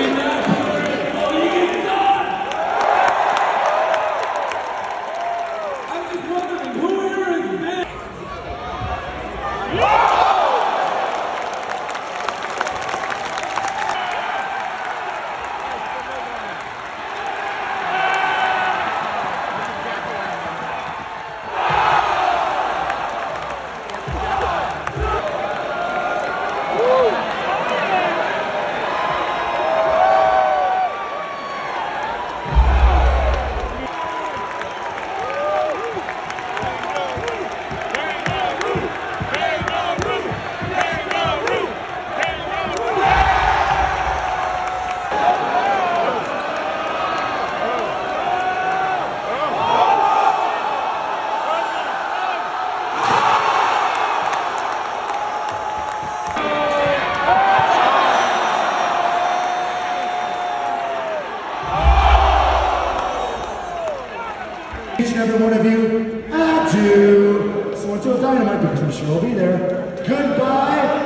Amen. Each and every one of you, I do. So until Dynamite, because I'm sure I'll be there. Goodbye.